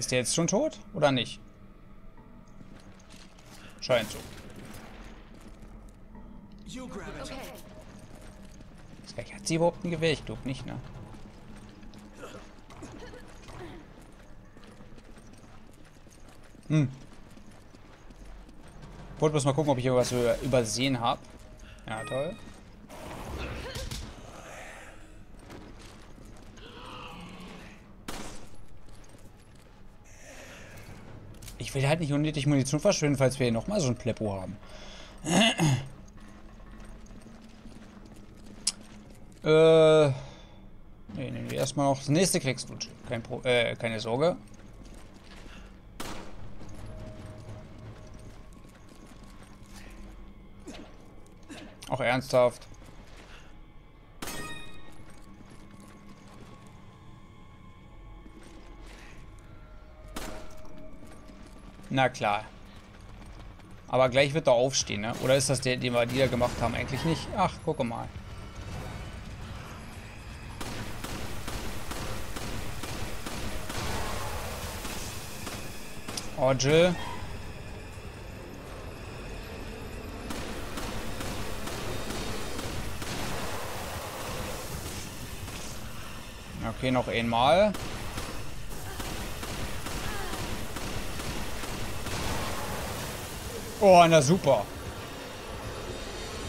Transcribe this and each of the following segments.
Ist der jetzt schon tot? Oder nicht? Scheint so. Okay. Hat sie überhaupt ein Gewehr? Ich glaube nicht, ne? Hm. Wollte bloß mal gucken, ob ich irgendwas übersehen habe. Ja, toll. Ich will halt nicht unnötig Munition verschwinden, falls wir hier nochmal so ein Pleppo haben. äh. Nee, nehmen wir erstmal noch das nächste kriegst du. Kein Pro äh, keine Sorge. Auch ernsthaft. Na klar. Aber gleich wird er aufstehen, ne? Oder ist das der, den wir wieder gemacht haben? Eigentlich nicht. Ach, gucke mal. Jill. Okay, noch einmal. Oh, na super.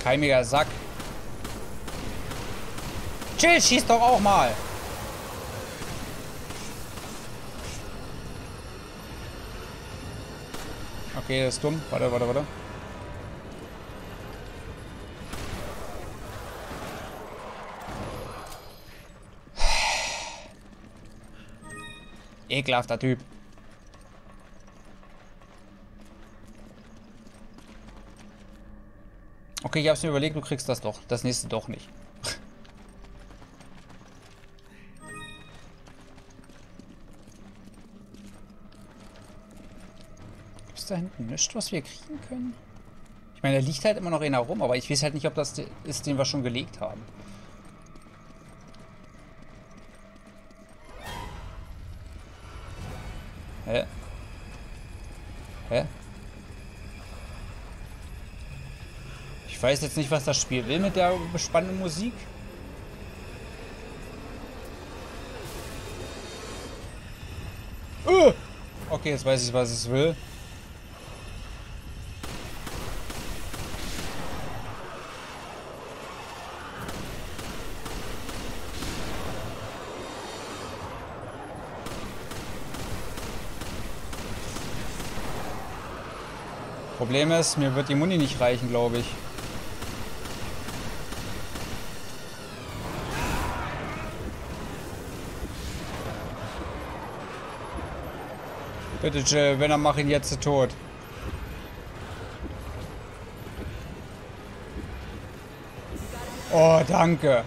Keimiger Sack. Chill, schieß doch auch mal. Okay, das ist dumm. Warte, warte, warte. Ekelhafter Typ. Okay, ich hab's mir überlegt, du kriegst das doch. Das nächste doch nicht. Gibt's da hinten nichts, was wir kriegen können? Ich meine, da liegt halt immer noch einer rum, aber ich weiß halt nicht, ob das ist, den wir schon gelegt haben. Hä? Hä? Ich weiß jetzt nicht, was das Spiel will mit der spannenden Musik. Uh! Okay, jetzt weiß ich, was es will. Problem ist, mir wird die Muni nicht reichen, glaube ich. Bitte, Jill, wenn er mach ihn jetzt tot. Oh, danke.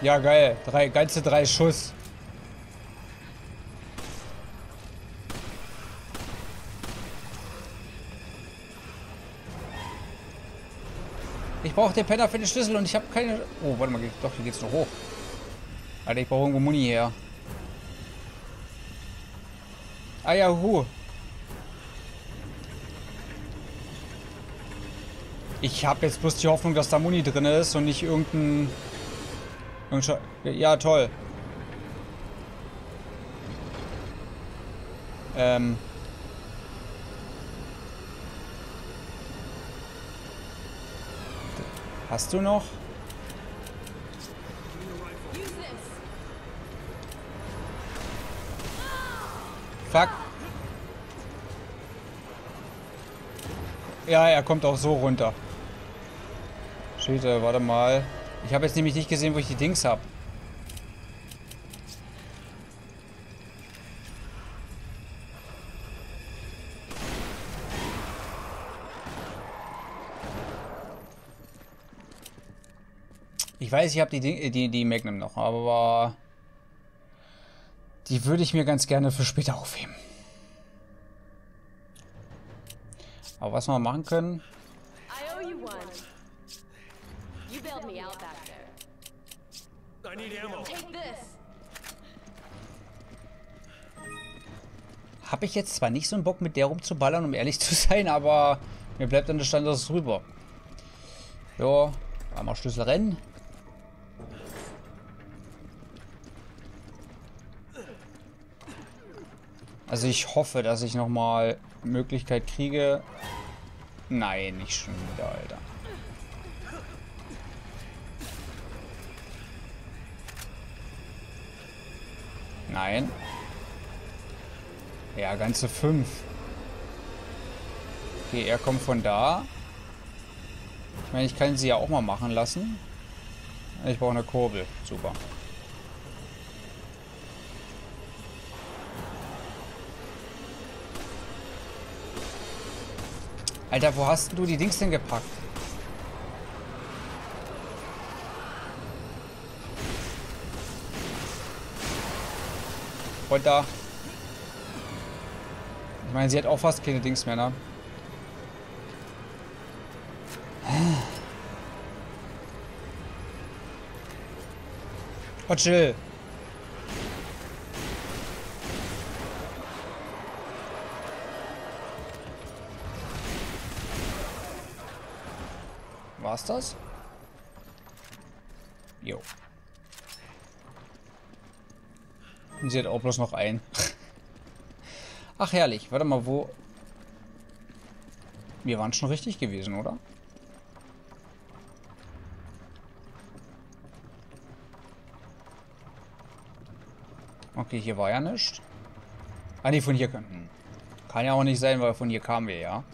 Ja, geil. Drei, ganze drei Schuss. Ich brauche den Penner für den Schlüssel und ich habe keine... Oh, warte mal. Doch, hier geht's noch hoch. Alter, ich brauche irgendwo Muni her. Ah ja, hu. Ich habe jetzt bloß die Hoffnung, dass da Muni drin ist und nicht irgendein... Ja, toll. Ähm... Hast du noch? Fuck. Ja, er kommt auch so runter. Shit, warte mal. Ich habe jetzt nämlich nicht gesehen, wo ich die Dings habe. Ich weiß, ich habe die, die, die Magnum noch, aber... Die würde ich mir ganz gerne für später aufheben. Aber was wir machen können... habe ich jetzt zwar nicht so einen Bock mit der rumzuballern, um ehrlich zu sein, aber mir bleibt dann der Standard drüber. Jo, einmal Schlüssel rennen. Also ich hoffe, dass ich nochmal Möglichkeit kriege. Nein, nicht schon wieder, Alter. Nein. Ja, ganze fünf. Okay, er kommt von da. Ich meine, ich kann sie ja auch mal machen lassen. Ich brauche eine Kurbel. Super. Alter, wo hast du die Dings denn gepackt? Und da. Ich meine, sie hat auch fast keine Dings mehr, ne? Oh, chill. War's das? Jo. Und sie hat auch bloß noch ein. Ach, herrlich. Warte mal, wo... Wir waren schon richtig gewesen, oder? Okay, hier war ja nichts. Ah, nee, von hier könnten. Kann ja auch nicht sein, weil von hier kamen wir ja.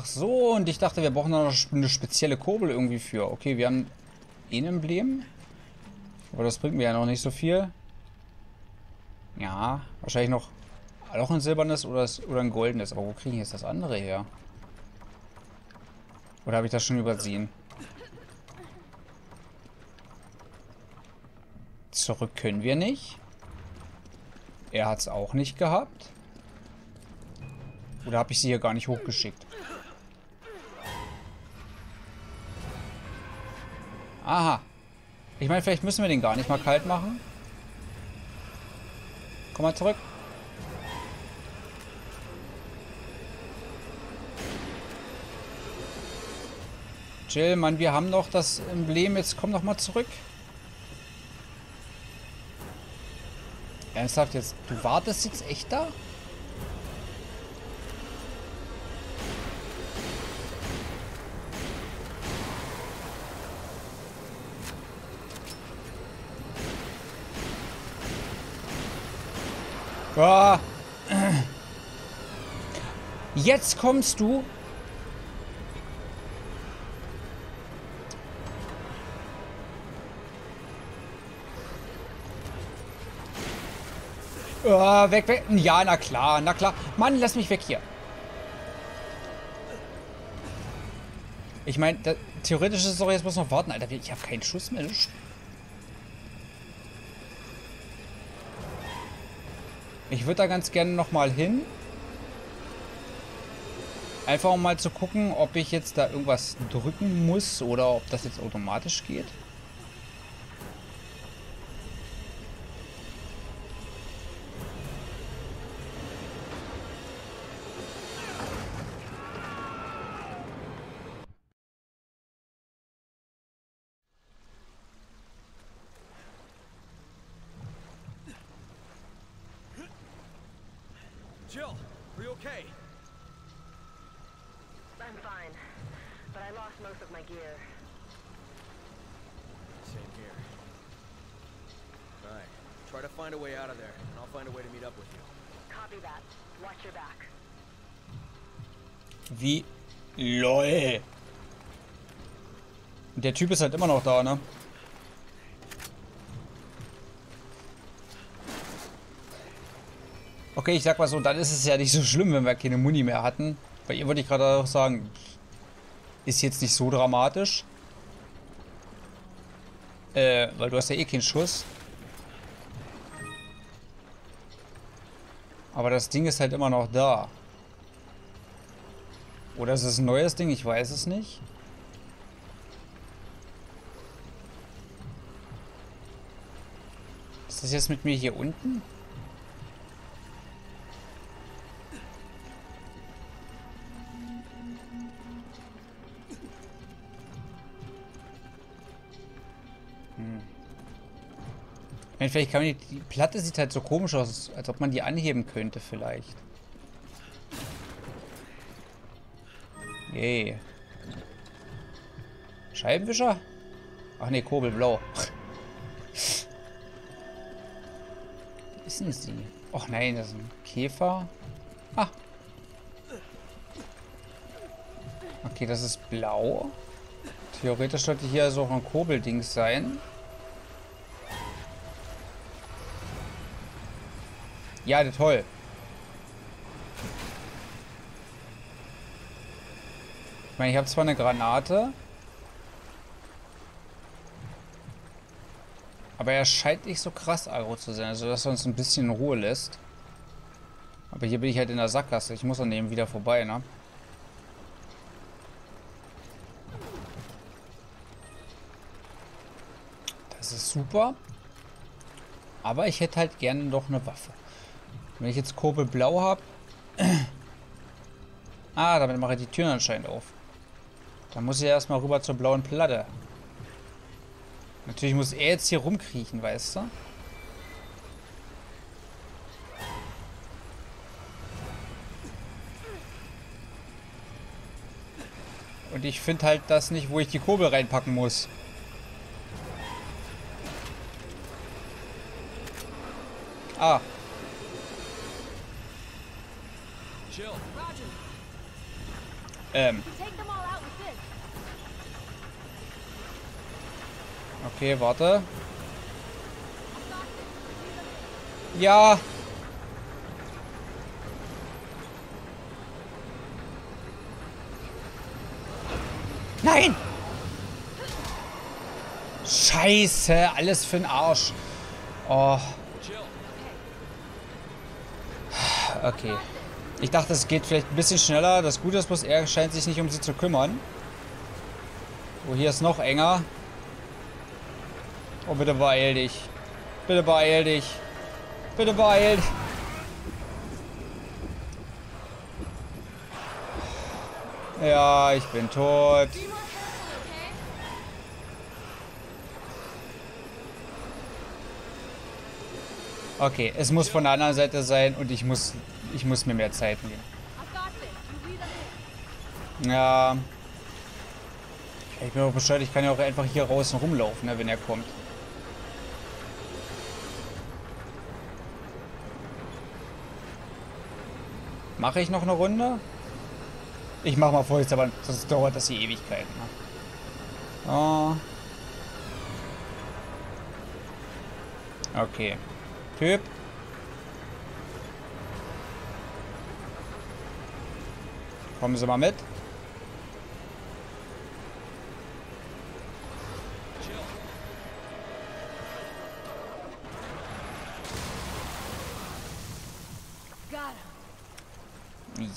Ach so, und ich dachte, wir brauchen noch eine spezielle Kurbel irgendwie für. Okay, wir haben ein Emblem. Aber das bringt mir ja noch nicht so viel. Ja, wahrscheinlich noch auch ein silbernes oder, oder ein goldenes. Aber wo kriegen ich jetzt das andere her? Oder habe ich das schon übersehen? Zurück können wir nicht. Er hat es auch nicht gehabt. Oder habe ich sie hier gar nicht hochgeschickt? Aha. Ich meine, vielleicht müssen wir den gar nicht mal kalt machen. Komm mal zurück. Jill, Mann, wir haben doch das Emblem. Jetzt komm doch mal zurück. Ernsthaft jetzt? Du wartest jetzt echt da? Ah. Jetzt kommst du. Oh, weg, weg. Ja, na klar, na klar. Mann, lass mich weg hier. Ich meine, theoretisch ist es doch jetzt bloß noch warten, Alter. Ich habe keinen Schuss mehr. Ich würde da ganz gerne nochmal hin. Einfach um mal zu gucken, ob ich jetzt da irgendwas drücken muss oder ob das jetzt automatisch geht. Typ ist halt immer noch da, ne? Okay, ich sag mal so, dann ist es ja nicht so schlimm, wenn wir keine Muni mehr hatten. Bei ihr würde ich gerade auch sagen, ist jetzt nicht so dramatisch. Äh, weil du hast ja eh keinen Schuss. Aber das Ding ist halt immer noch da. Oder ist es ein neues Ding? Ich weiß es nicht. Ist das jetzt mit mir hier unten? Hm. Meine, vielleicht kann man die, die Platte sieht halt so komisch aus, als ob man die anheben könnte vielleicht. Yay. Scheibenwischer? Ach nee, Kurbelblau. Denn sie? Och nein, das ist ein Käfer. Ah. Okay, das ist blau. Theoretisch sollte hier also auch ein Kurbeldings sein. Ja, toll. Ich meine, ich habe zwar eine Granate. Aber er scheint nicht so krass aggro zu sein, also dass er uns ein bisschen in Ruhe lässt. Aber hier bin ich halt in der Sackgasse. Ich muss an dem wieder vorbei, ne? Das ist super. Aber ich hätte halt gerne noch eine Waffe. Wenn ich jetzt Kurbel blau habe. ah, damit mache ich die Türen anscheinend auf. Dann muss ich erstmal rüber zur blauen Platte. Natürlich muss er jetzt hier rumkriechen, weißt du? Und ich finde halt das nicht, wo ich die Kurbel reinpacken muss. Ah. Ähm. Okay, warte. Ja. Nein! Scheiße, alles für den Arsch. Oh, okay. Ich dachte, es geht vielleicht ein bisschen schneller. Das Gute ist bloß, er scheint sich nicht um sie zu kümmern. Oh, hier ist noch enger. Oh, bitte beeil dich. Bitte beeil dich. Bitte beeil dich. Ja, ich bin tot. Okay, es muss von der anderen Seite sein und ich muss, ich muss mir mehr Zeit nehmen. Ja. Ich bin auch bescheuert, ich kann ja auch einfach hier draußen rumlaufen, ne, wenn er kommt. Mache ich noch eine Runde? Ich mach mal vor, jetzt aber sonst dauert das hier Ewigkeiten. Ne? Oh. Okay. Typ. Kommen Sie mal mit.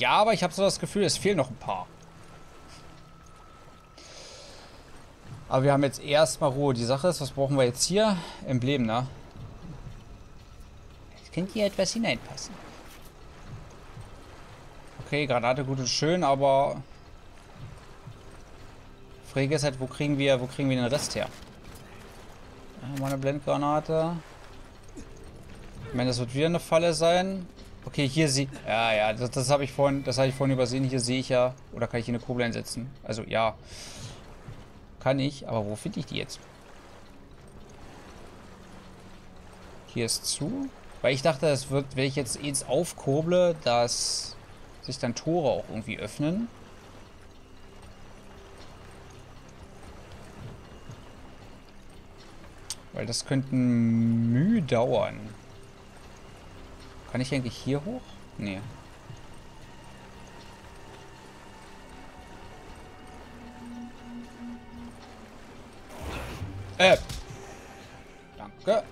Ja, aber ich habe so das Gefühl, es fehlen noch ein paar. Aber wir haben jetzt erstmal Ruhe. Die Sache ist, was brauchen wir jetzt hier? Emblem, ne? Jetzt könnte hier etwas hineinpassen. Okay, Granate gut und schön, aber... Frage ist halt, wo kriegen wir, wo kriegen wir den Rest her? Ja, mal eine Blendgranate. Ich meine, das wird wieder eine Falle sein. Okay, hier sie. Ja, ja, das, das habe ich vorhin, das habe ich vorhin übersehen. Hier sehe ich ja, oder kann ich hier eine Kurbel einsetzen? Also ja, kann ich. Aber wo finde ich die jetzt? Hier ist zu. Weil ich dachte, es wird, wenn ich jetzt ins aufkurble, dass sich dann Tore auch irgendwie öffnen. Weil das könnten Mühe dauern. Kann ich eigentlich hier hoch? Nee. Äh. Danke.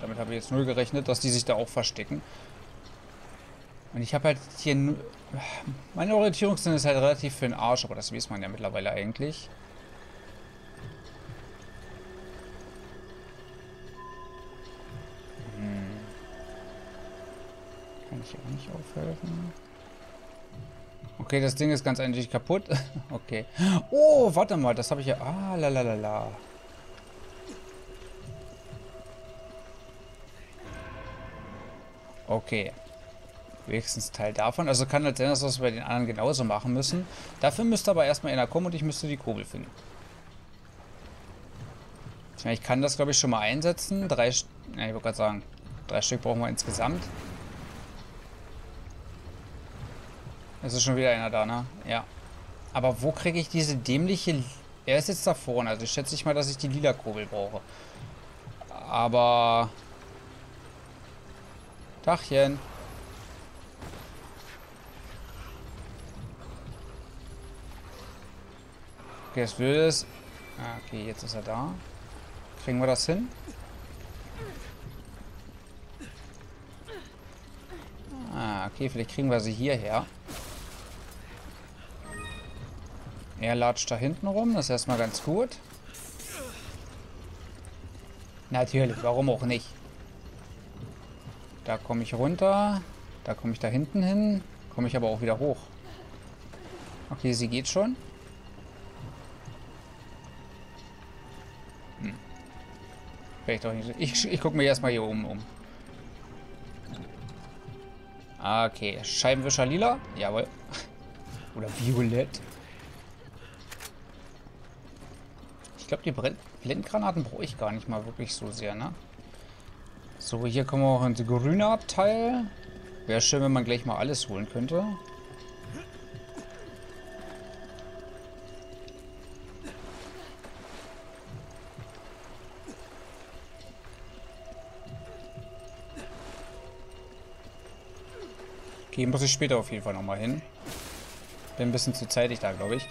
Damit habe ich jetzt null gerechnet, dass die sich da auch verstecken. Und ich habe halt hier... Meine Orientierungssinn ist halt relativ für den Arsch, aber das weiß man ja mittlerweile eigentlich. Ich auch nicht aufhelfen? Okay, das Ding ist ganz eindeutig kaputt. okay. Oh, warte mal, das habe ich ja... Ah, la la la la. Okay. Wenigstens Teil davon. Also kann halt sein, dass wir es bei den anderen genauso machen müssen. Dafür müsste aber erstmal einer kommen und ich müsste die Kurbel finden. Ich meine, ich kann das, glaube ich, schon mal einsetzen. Drei... Ja, ich wollte gerade sagen. Drei Stück brauchen wir insgesamt. Es ist schon wieder einer da, ne? Ja. Aber wo kriege ich diese dämliche... Li- Er ist jetzt da vorne, also schätze ich mal, dass ich die lila Kurbel brauche. Aber... Dachchen. Okay, jetzt würde es... Ah, okay, jetzt ist er da. Kriegen wir das hin? Ah, okay, vielleicht kriegen wir sie hierher. Er latscht da hinten rum, das ist erstmal ganz gut. Natürlich, warum auch nicht? Da komme ich runter. Da komme ich da hinten hin. Komme ich aber auch wieder hoch. Okay, sie geht schon. Hm. Vielleicht doch nicht. Ich, ich gucke mir erstmal hier oben um. Okay, Scheibenwischer lila. Jawohl. Oder violett. Ich glaube, die Blendgranaten brauche ich gar nicht mal wirklich so sehr, ne? So, hier kommen wir auch ins grüne Abteil. Wäre schön, wenn man gleich mal alles holen könnte. Okay, muss ich später auf jeden Fall nochmal hin. Bin ein bisschen zu zeitig da, glaube ich.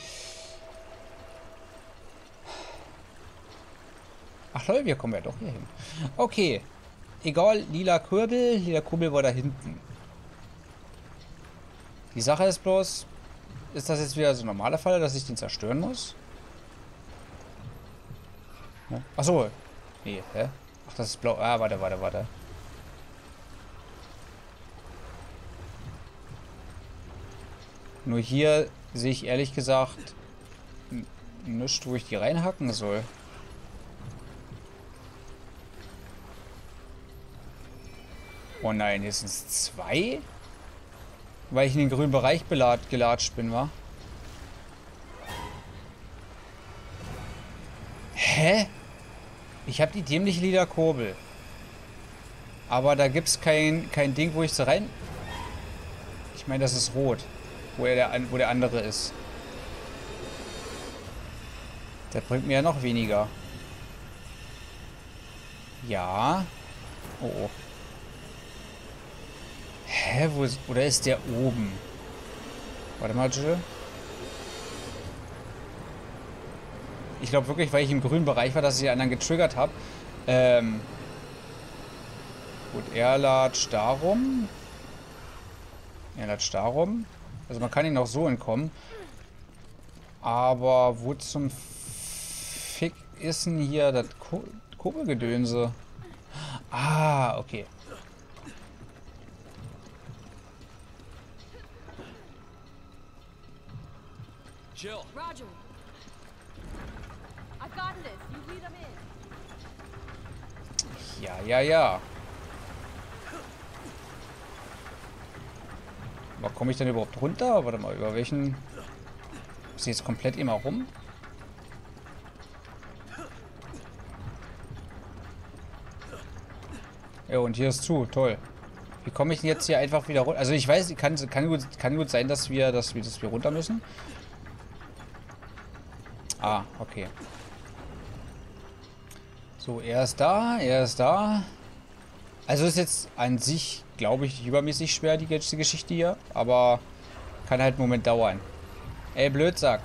Ach lol, wir kommen ja doch hier hin. Okay. Egal, lila Kurbel. Lila Kurbel war da hinten. Die Sache ist bloß, ist das jetzt wieder so ein normaler Fall, dass ich den zerstören muss? Ja. Ach so. Nee, hä? Ach, das ist blau. Ah, warte, warte, warte. Nur hier sehe ich ehrlich gesagt nichts, wo ich die reinhacken soll. Oh nein, jetzt sind es zwei? Weil ich in den grünen Bereich gelatscht bin, wa? Hä? Ich habe die dämliche lila Kurbel. Aber da gibt's kein, kein Ding, wo ich sie rein... Ich meine, das ist rot. Wo, er der, wo der andere ist. Der bringt mir ja noch weniger. Ja. Oh, oh. Hä, wo ist... Oder ist der oben? Warte mal, Jill. Ich glaube wirklich, weil ich im grünen Bereich war, dass ich anderen getriggert habe. Ähm... Gut, er latscht darum. Er latscht darum. Also man kann ihn auch so entkommen. Aber wo zum Fick ist denn hier das Ko Kurbelgedönse? Ah, okay. Jill, Roger. I've got this. You lead them in. Ja, ja, ja. Aber komme ich denn überhaupt runter? Warte mal, über welchen... Ist jetzt komplett immer rum? Ja, und hier ist zu. Toll. Wie komme ich denn jetzt hier einfach wieder runter? Also ich weiß, kann, kann, gut, kann gut sein, dass wir, dass wir, dass wir runter müssen. Ah, okay. So, er ist da, er ist da. Also ist jetzt an sich, glaube ich, nicht übermäßig schwer, die Geschichte hier. Aber kann halt einen Moment dauern. Ey, Blödsack.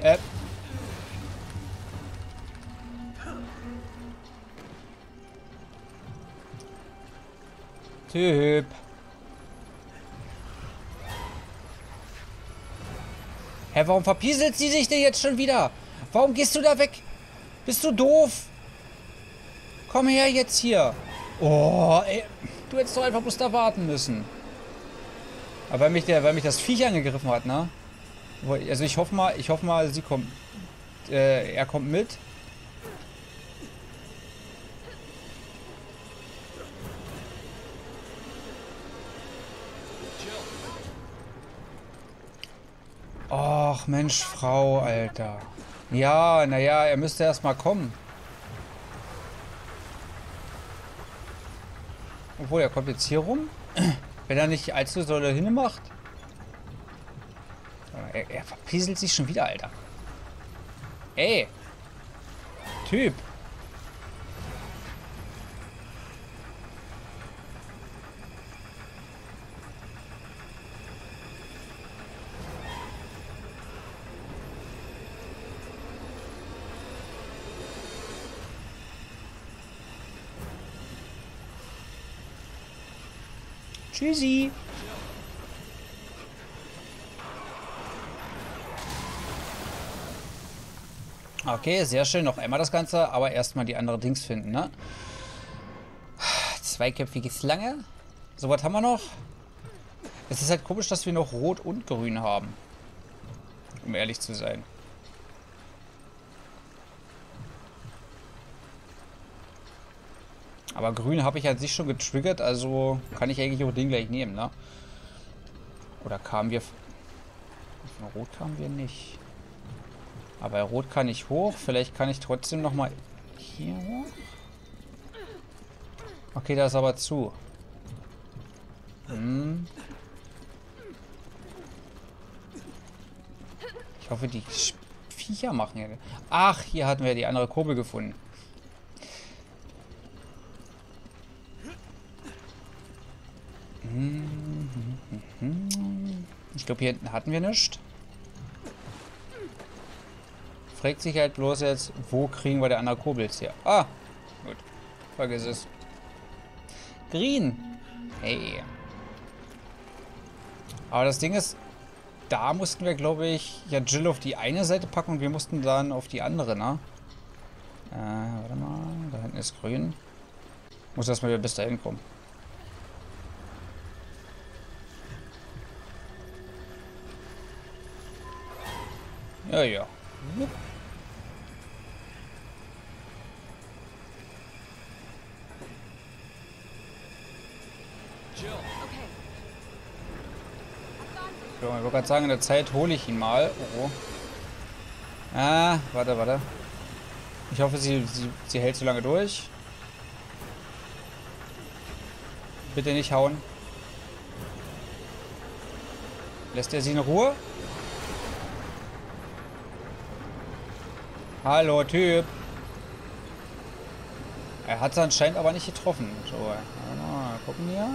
Äh. Typ. Hä, warum verpieselt sie sich denn jetzt schon wieder? Warum gehst du da weg? Bist du doof? Komm her jetzt hier. Oh, ey. Du hättest doch einfach bloß da warten müssen. Aber weil mich, der, weil mich das Viech angegriffen hat, ne? Also ich hoffe mal, ich hoffe mal, sie kommt. Äh, er kommt mit. Och, Mensch, Frau, Alter. Ja, naja, er müsste erst mal kommen. Obwohl, er kommt jetzt hier rum. Wenn er nicht allzu dolle hinmacht. Er, er verpieselt sich schon wieder, Alter. Ey. Typ. Tschüssi. Okay, sehr schön. Noch einmal das Ganze, aber erstmal die andere Dings finden, ne? Zweiköpfige Schlange. So, was haben wir noch? Es ist halt komisch, dass wir noch Rot und Grün haben. Um ehrlich zu sein. Aber Grün habe ich an sich schon getriggert, also kann ich eigentlich auch den gleich nehmen, ne? Oder kamen wir... Von Rot kamen wir nicht. Aber Rot kann ich hoch. Vielleicht kann ich trotzdem nochmal hier hoch. Okay, da ist aber zu. Hm. Ich hoffe, die Viecher machen ja... Ach, hier hatten wir die andere Kurbel gefunden. Ich glaube, hier hinten hatten wir nichts. Fragt sich halt bloß jetzt, wo kriegen wir der andere Kurbels her? Ah, gut. Vergiss es. Green. Hey. Aber das Ding ist, da mussten wir, glaube ich, ja Jill auf die eine Seite packen und wir mussten dann auf die andere, ne? Äh, warte mal. Da hinten ist grün. Muss erstmal wieder bis dahin kommen. Ja, ja. So, ich wollte gerade sagen, in der Zeit hole ich ihn mal. Oh. Ah, warte, warte. Ich hoffe, sie, sie, sie hält so lange durch. Bitte nicht hauen. Lässt er sie in Ruhe? Hallo, Typ. Er hat es anscheinend aber nicht getroffen. So, mal gucken hier.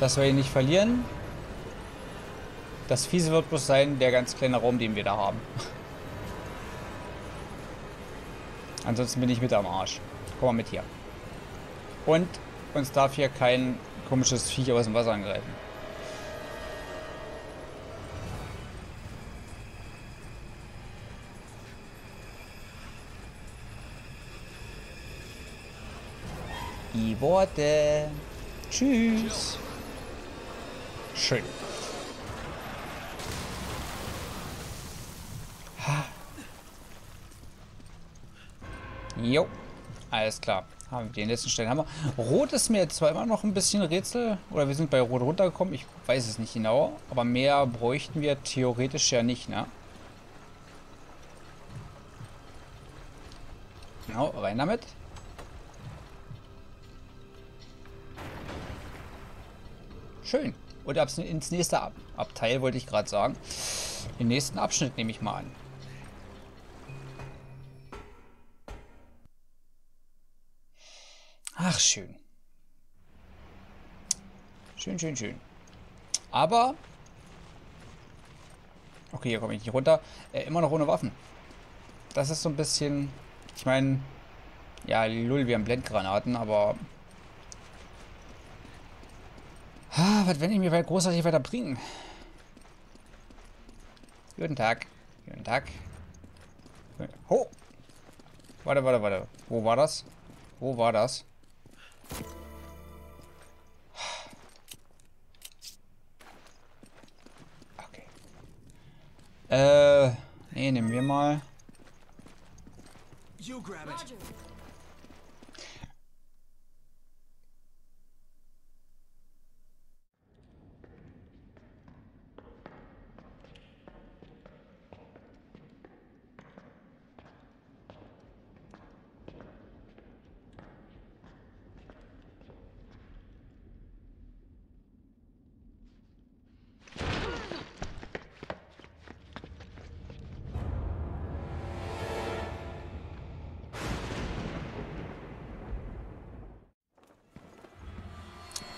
Dass wir ihn nicht verlieren. Das Fiese wird bloß sein, der ganz kleine Raum, den wir da haben. Ansonsten bin ich mit am Arsch. Komm mal mit hier. Und uns darf hier kein komisches Viech aus dem Wasser angreifen. Die Worte. Tschüss. Schön. Ha. Jo. Alles klar. Haben wir den letzten Stellen haben wir. Rot ist mir zwar immer noch ein bisschen Rätsel. Oder wir sind bei Rot runtergekommen. Ich weiß es nicht genau. Aber mehr bräuchten wir theoretisch ja nicht, ne? Genau, rein damit. Schön. Und abs ins nächste Ab Abteil wollte ich gerade sagen. Den nächsten Abschnitt nehme ich mal an. Ach, schön. Schön, schön, schön. Aber... Okay, hier komme ich nicht runter. Äh, immer noch ohne Waffen. Das ist so ein bisschen... Ich meine... Ja, Lull, wir haben Blendgranaten, aber... Ah, was werden die mir weit großartig weiter bringen? Guten Tag. Guten Tag. Oh! Warte, warte, warte. Wo war das? Wo war das? Okay. Äh, nee, nehmen wir mal. You grab it.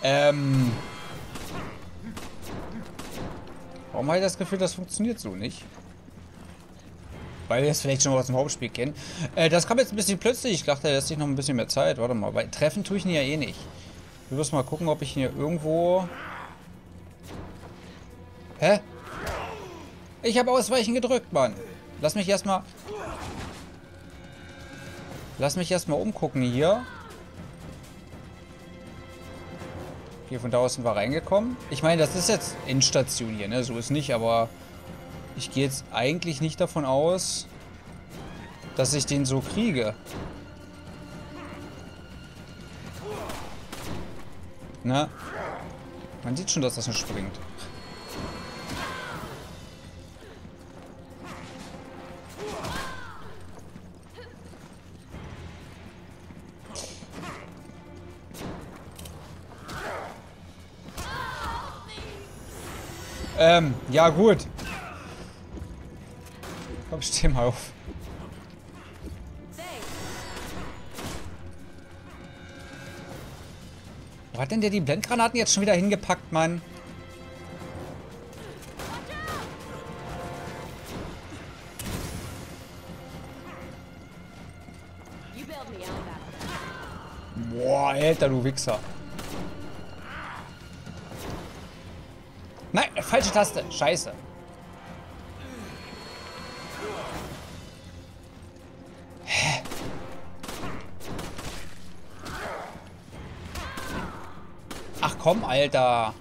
Ähm. Warum habe ich das Gefühl, das funktioniert so nicht? Weil wir es vielleicht schon aus dem Hauptspiel kennen. Äh, das kam jetzt ein bisschen plötzlich. Ich dachte, da lässt sich noch ein bisschen mehr Zeit. Warte mal. Weil treffen tue ich ihn ja eh nicht. Ich will bloß mal gucken, ob ich hier irgendwo... Hä? Ich habe Ausweichen gedrückt, Mann. Lass mich erstmal... Lass mich erstmal umgucken hier. Hier von da aus sind wir reingekommen. Ich meine, das ist jetzt Endstation hier, ne? So ist nicht, aber ich gehe jetzt eigentlich nicht davon aus, dass ich den so kriege. Ne? Man sieht schon, dass das nicht springt. Ähm, ja gut. Komm, steh mal auf. Wo hat denn der die Blendgranaten jetzt schon wieder hingepackt, Mann? Boah, Alter, du Wichser. Falsche Taste. Scheiße. Ach komm, Alter.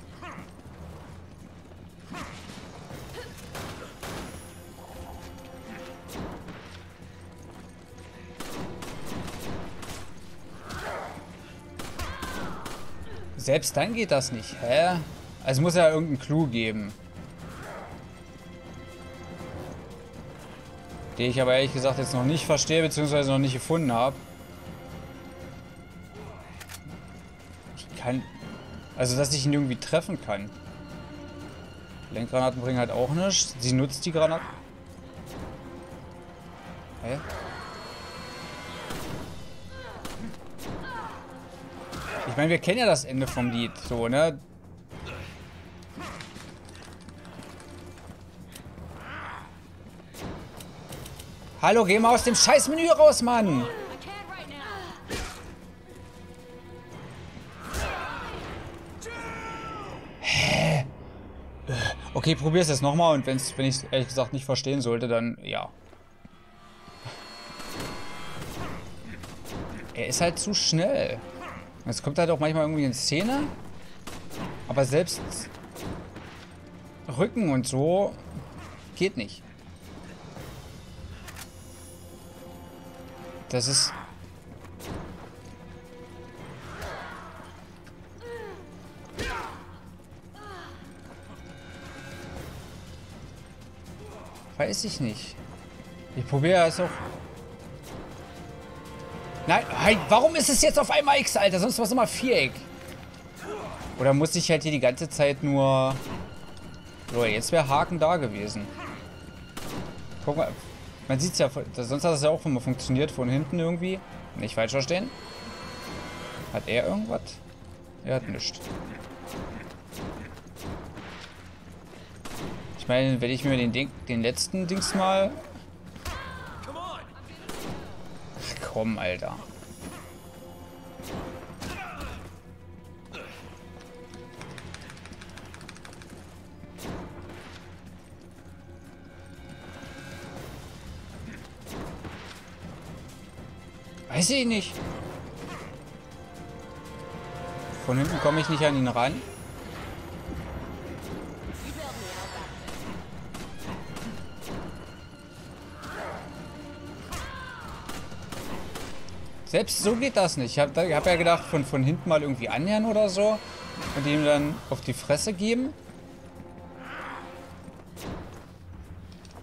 Selbst dann geht das nicht. Hä? Also es muss ja irgendeinen Clou geben. Den ich aber ehrlich gesagt jetzt noch nicht verstehe, beziehungsweise noch nicht gefunden habe. Ich kann... Also, dass ich ihn irgendwie treffen kann. Lenkgranaten bringen halt auch nichts. Sie nutzt die Granaten. Hä? Ich meine, wir kennen ja das Ende vom Lied, so, ne? Hallo, geh mal aus dem scheiß Menü raus, Mann! Right now. Okay, probier's jetzt nochmal und wenn's, wenn ich es ehrlich gesagt nicht verstehen sollte, dann ja. Er ist halt zu schnell. Es kommt halt auch manchmal irgendwie in Szene. Aber selbst Rücken und so geht nicht. Das ist... Weiß ich nicht. Ich probiere es auch. Nein, hey, warum ist es jetzt auf einmal X, Alter? Sonst war es immer Viereck. Oder muss ich halt hier die ganze Zeit nur... So, jetzt wäre Haken da gewesen. Guck mal. Man sieht es ja, sonst hat es ja auch immer funktioniert von hinten irgendwie. Nicht falsch verstehen. Hat er irgendwas? Er hat nichts. Ich meine, wenn ich mir den, Ding, den letzten Dings mal... Ach, komm, Alter. Weiß ich nicht. Von hinten komme ich nicht an ihn ran. Selbst so geht das nicht. Ich habe hab ja gedacht, von, von hinten mal irgendwie annähern oder so. Und ihm dann auf die Fresse geben.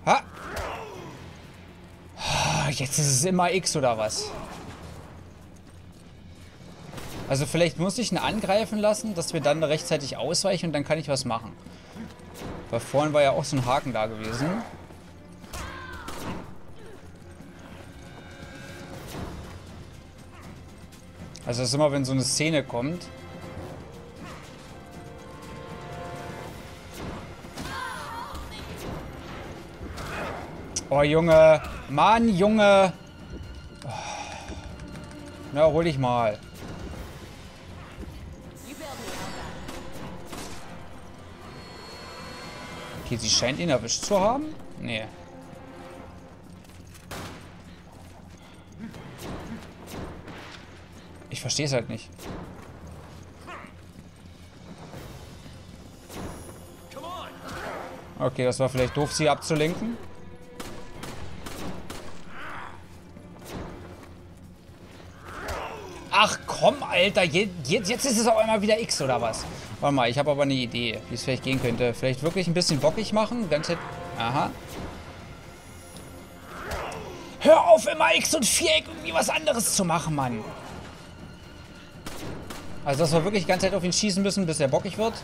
Ha! Ah, Jetzt ist es immer X oder was? Also vielleicht muss ich ihn angreifen lassen, dass wir dann rechtzeitig ausweichen und dann kann ich was machen. Weil vorhin war ja auch so ein Haken da gewesen. Also das ist immer, wenn so eine Szene kommt. Oh, Junge. Mann, Junge. Oh. Na, hol dich mal. Okay, sie scheint ihn erwischt zu haben. Nee. Ich verstehe es halt nicht. Okay, das war vielleicht doof, sie abzulenken. Komm, Alter. Je, je, jetzt ist es auf einmal wieder X, oder was? Warte mal, ich habe aber eine Idee, wie es vielleicht gehen könnte. Vielleicht wirklich ein bisschen bockig machen. Ganze Aha. Hör auf, immer X und Viereck irgendwie was anderes zu machen, Mann. Also, dass wir wirklich die ganze Zeit auf ihn schießen müssen, bis er bockig wird.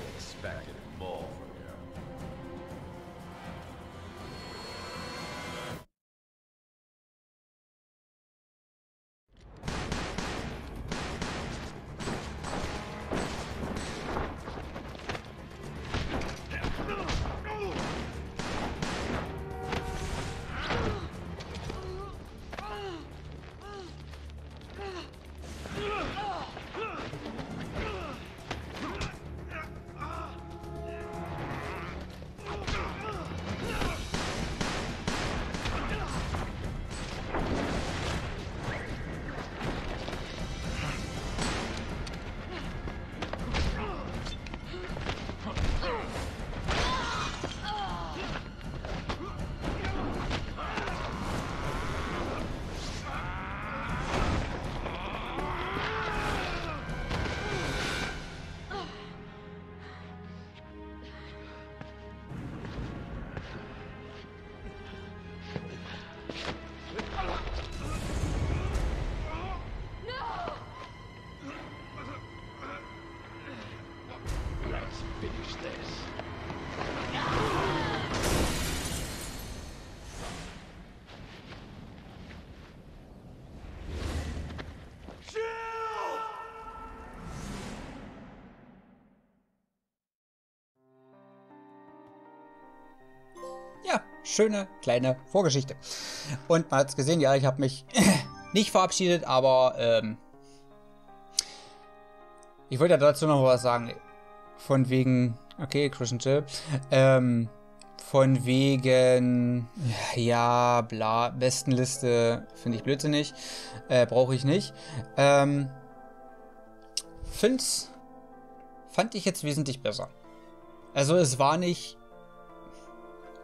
Schöne kleine Vorgeschichte. Und man hat es gesehen, ja, ich habe mich nicht verabschiedet, aber ähm, ich wollte ja dazu noch was sagen. Von wegen, okay, Christian Chill. Ähm, von wegen, ja, bla, Bestenliste finde ich blödsinnig. Äh, Brauche ich nicht. Ähm, find's, fand ich jetzt wesentlich besser. Also es war nicht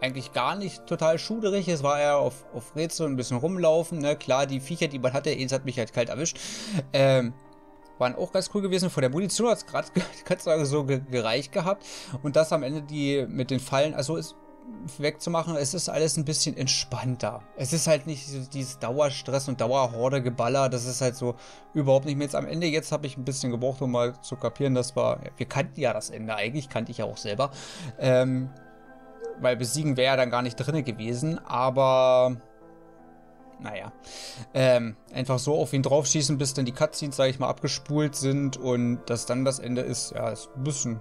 eigentlich gar nicht total schuderig. Es war eher auf, auf Rätsel und ein bisschen rumlaufen. Ne? Klar, die Viecher, die man hatte, eins hat mich halt kalt erwischt. Ähm, waren auch ganz cool gewesen. Vor der Munition hat es gerade, sagen, so ge gereicht gehabt. Und das am Ende die mit den Fallen, also ist wegzumachen, es ist alles ein bisschen entspannter. Es ist halt nicht so dieses Dauerstress und Dauerhorde-Geballer, das ist halt so überhaupt nicht mehr. Jetzt am Ende, jetzt habe ich ein bisschen gebraucht, um mal zu kapieren, das war, wir kannten ja das Ende eigentlich, kannte ich ja auch selber. Ähm, weil besiegen wäre ja dann gar nicht drin gewesen, aber naja, ähm, einfach so auf ihn draufschießen, bis dann die Cutscenes, sage ich mal, abgespult sind und das dann das Ende ist, ja, ist ein bisschen,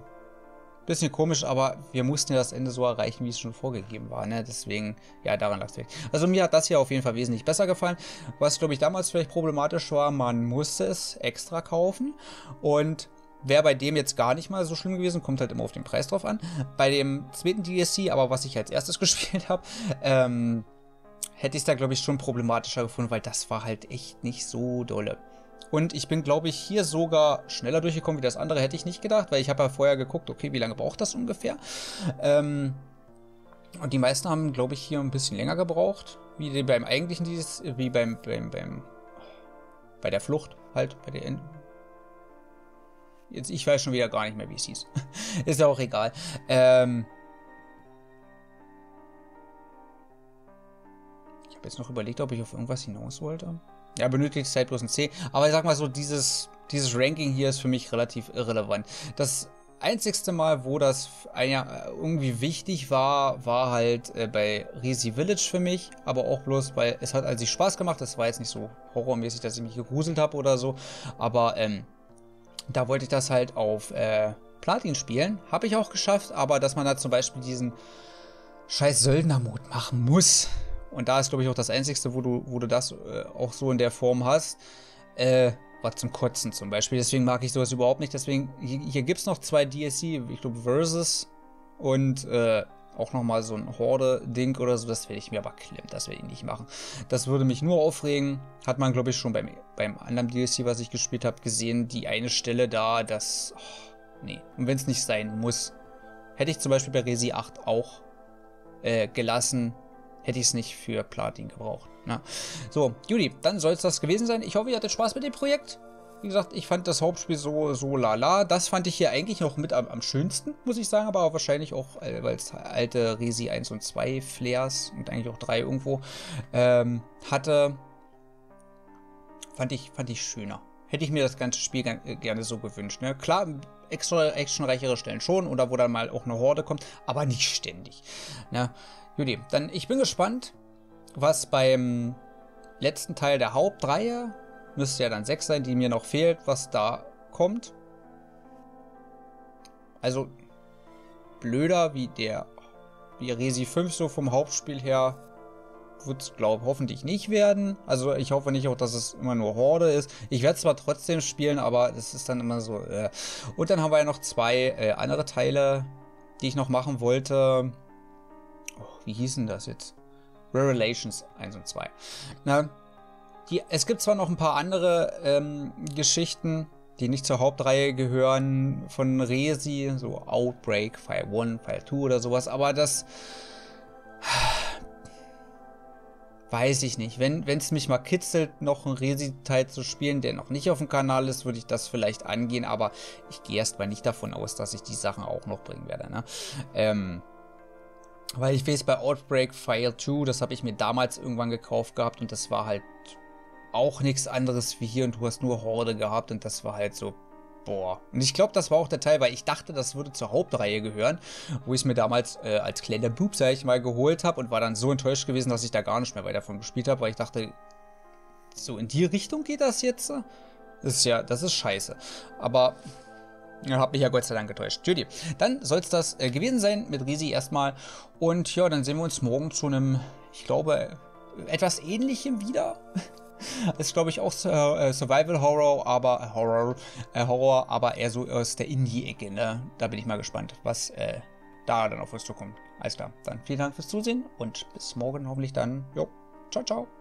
bisschen komisch, aber wir mussten ja das Ende so erreichen, wie es schon vorgegeben war, ne? Deswegen, ja, daran lag es Also mir hat das hier auf jeden Fall wesentlich besser gefallen. Was, glaube ich, damals vielleicht problematisch war, man musste es extra kaufen und Wäre bei dem jetzt gar nicht mal so schlimm gewesen, kommt halt immer auf den Preis drauf an. Bei dem zweiten DLC, aber was ich als erstes gespielt habe, ähm, hätte ich es da, glaube ich, schon problematischer gefunden, weil das war halt echt nicht so dolle. Und ich bin, glaube ich, hier sogar schneller durchgekommen wie das andere, hätte ich nicht gedacht, weil ich habe ja vorher geguckt, okay, wie lange braucht das ungefähr? Ähm, und die meisten haben, glaube ich, hier ein bisschen länger gebraucht, wie beim eigentlichen dieses, wie beim, beim, beim, bei der Flucht halt, bei der, Jetzt, ich weiß schon wieder gar nicht mehr, wie es hieß. Ist ja auch egal. Ähm, ich habe jetzt noch überlegt, ob ich auf irgendwas hinaus wollte. Ja, benötigt Zeit bloß ein C. Aber ich sag mal so, dieses, dieses Ranking hier ist für mich relativ irrelevant. Das einzigste Mal, wo das irgendwie wichtig war, war halt äh, bei Resi Village für mich. Aber auch bloß, weil es hat an sich Spaß gemacht. Es war jetzt nicht so horrormäßig, dass ich mich gegruselt habe oder so. Aber ähm, da wollte ich das halt auf äh, Platin spielen. Habe ich auch geschafft. Aber dass man da zum Beispiel diesen scheiß Söldner-Mode machen muss und da ist, glaube ich, auch das Einzige, wo du, wo du das äh, auch so in der Form hast. Äh, war zum Kotzen zum Beispiel. Deswegen mag ich sowas überhaupt nicht. Deswegen, hier, hier gibt es noch zwei DSC, ich glaube Versus und äh, auch nochmal so ein Horde-Ding oder so. Das werde ich mir aber klemmen. Das werde ich nicht machen. Das würde mich nur aufregen. Hat man, glaube ich, schon beim, beim anderen DLC, was ich gespielt habe, gesehen. Die eine Stelle da, das. Oh, nee. Und wenn es nicht sein muss, hätte ich zum Beispiel bei Resi 8 auch äh, gelassen hätte ich es nicht für Platin gebraucht. Na. So, Judy, dann soll es das gewesen sein. Ich hoffe, ihr hattet Spaß mit dem Projekt. Wie gesagt, ich fand das Hauptspiel so, so lala. Das fand ich hier eigentlich noch mit am, am schönsten, muss ich sagen. Aber wahrscheinlich auch, äh, weil es alte Resi 1 und 2 Flares und eigentlich auch 3 irgendwo ähm, hatte. Fand ich, fand ich schöner. Hätte ich mir das ganze Spiel äh, gerne so gewünscht. Ne? Klar, extra actionreichere Stellen schon oder wo dann mal auch eine Horde kommt, aber nicht ständig. Ne? Judy, dann ich bin gespannt, was beim letzten Teil der Hauptreihe, müsste ja dann 6 sein, die mir noch fehlt, was da kommt. Also blöder wie der wie Resi 5 so vom Hauptspiel her wird es, glaube hoffentlich nicht werden. Also ich hoffe nicht auch, dass es immer nur Horde ist. Ich werde zwar trotzdem spielen, aber das ist dann immer so. Äh. Und dann haben wir ja noch zwei äh, andere Teile, die ich noch machen wollte wie hießen das jetzt? Revelations 1 und 2. Na, die, es gibt zwar noch ein paar andere ähm, Geschichten, die nicht zur Hauptreihe gehören von Resi, so Outbreak, Fire 1, Fire 2 oder sowas, aber das weiß ich nicht. Wenn es mich mal kitzelt, noch einen Resi-Teil zu spielen, der noch nicht auf dem Kanal ist, würde ich das vielleicht angehen, aber ich gehe erstmal nicht davon aus, dass ich die Sachen auch noch bringen werde. Ne? Ähm, weil ich weiß, bei Outbreak Fire 2, das habe ich mir damals irgendwann gekauft gehabt und das war halt auch nichts anderes wie hier und du hast nur Horde gehabt und das war halt so, boah. Und ich glaube, das war auch der Teil, weil ich dachte, das würde zur Hauptreihe gehören, wo ich es mir damals äh, als kleiner Bub, sag ich mal, geholt habe und war dann so enttäuscht gewesen, dass ich da gar nicht mehr weiter davon gespielt habe, weil ich dachte, so in die Richtung geht das jetzt? Das ist ja, das ist scheiße. Aber ja, hab mich ja Gott sei Dank getäuscht. Judy, dann soll es das äh, gewesen sein mit Risi erstmal. Und ja, dann sehen wir uns morgen zu einem, ich glaube, etwas ähnlichem wieder. Ist, glaube ich, auch äh, Survival Horror, aber äh, Horror, äh, Horror, aber eher so aus der Indie-Ecke. Ne? Da bin ich mal gespannt, was äh, da dann auf uns zukommt. Alles klar. Dann vielen Dank fürs Zusehen und bis morgen hoffentlich dann. Jo, ciao, ciao.